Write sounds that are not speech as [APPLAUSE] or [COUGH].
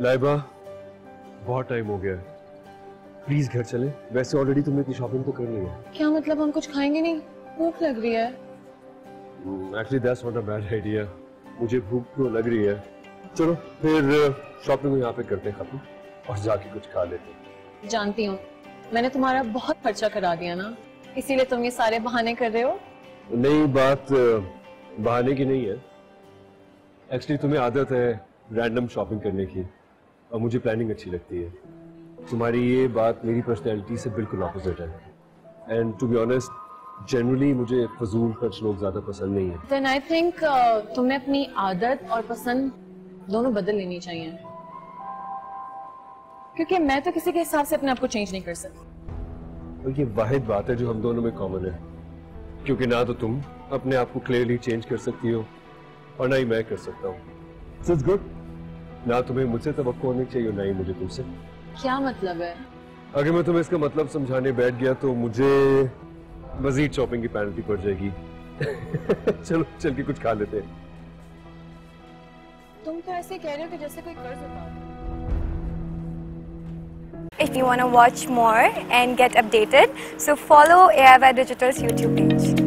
लाइबा बहुत टाइम हो गया है। प्लीज़ घर चले। वैसे ऑलरेडी तुमने इतनी शॉपिंग तो कर ली है। क्या मतलब हम कुछ खाएँगे नहीं? भूख लग रही है। Actually that's not a bad idea मुझे भूख तो लग रही है। चलो फिर शॉपिंग यहाँ पे करते हैं खत्म और जाके कुछ खा लेते हैं। जानती हूँ। मैंने तुम्हारा बहुत खर्चा करा दिया ना। इसीलिए तुम ये सारे बहाने कर रहे हो। नहीं बात बहाने की नहीं है। एक्चुअली तुम्हें आदत है रैंडम शॉपिंग करने की। और मुझे प्लानिंग अच्छी लगती है। तुम्हारी ये बात मेरी पर्सनैलिटी से बिल्कुल अपोजिट है। And to be honest generally मुझे फजूल खर्च लोग ज़्यादा पसंद नहीं है। देन आई थिंक तुम्हें अपनी आदत और पसंद दोनों बदल लेनी चाहिए। क्योंकि मैं तो किसी के हिसाब से अपने आप को चेंज नहीं कर सकती। और ये वाहिद बात है जो हम दोनों में कॉमन है। क्योंकि ना तो तुम अपने आप को क्लियरली चेंज कर सकती हो और ना ही मैं कर सकता हूँ। इट्स गुड ना तुम्हें मुझसे तवक्को होनी चाहिए ना ही मुझे तुमसे। क्या मतलब है? अगर मैं तुम्हें इसका मतलब समझाने बैठ गया तो मुझे मजीद शॉपिंग की पेनल्टी पड़ जाएगी। [LAUGHS] चलो चल के कुछ खा लेते हैं। तुम तो ऐसे कह रहे हो कि जैसे कोई कर्ज होता If you want to watch more and get updated, so follow AIY Digital's YouTube page.